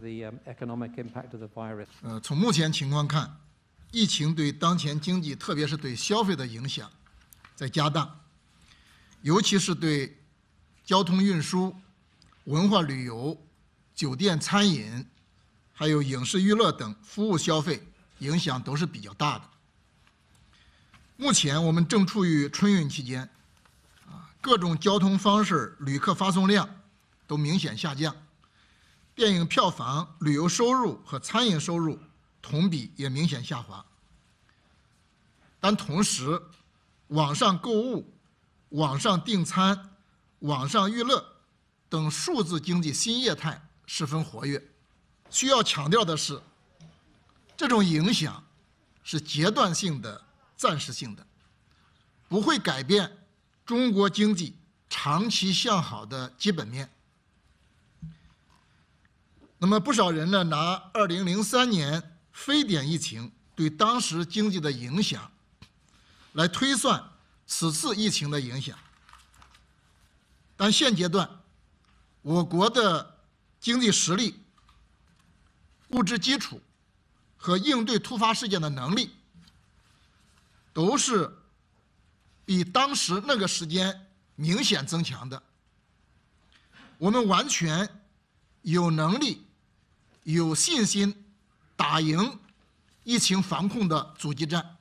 the economic impact of the virus 呃，从目前情况看，疫情对当前经济，特别是对消费的影响在加大，尤其是对交通运输、文化旅游、酒店餐饮，还有影视娱乐等服务消费影响都是比较大的。目前我们正处于春运期间，啊，各种交通方式旅客发送量都明显下降。电影票房、旅游收入和餐饮收入同比也明显下滑，但同时，网上购物、网上订餐、网上娱乐等数字经济新业态十分活跃。需要强调的是，这种影响是阶段性的、暂时性的，不会改变中国经济长期向好的基本面。那么不少人呢拿二零零三年非典疫情对当时经济的影响，来推算此次疫情的影响。但现阶段，我国的经济实力、物质基础和应对突发事件的能力，都是比当时那个时间明显增强的。我们完全有能力。有信心打赢疫情防控的阻击战，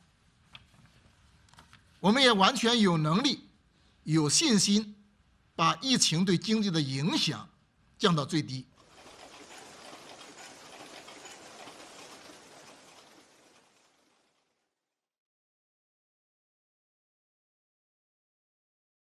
我们也完全有能力、有信心把疫情对经济的影响降到最低。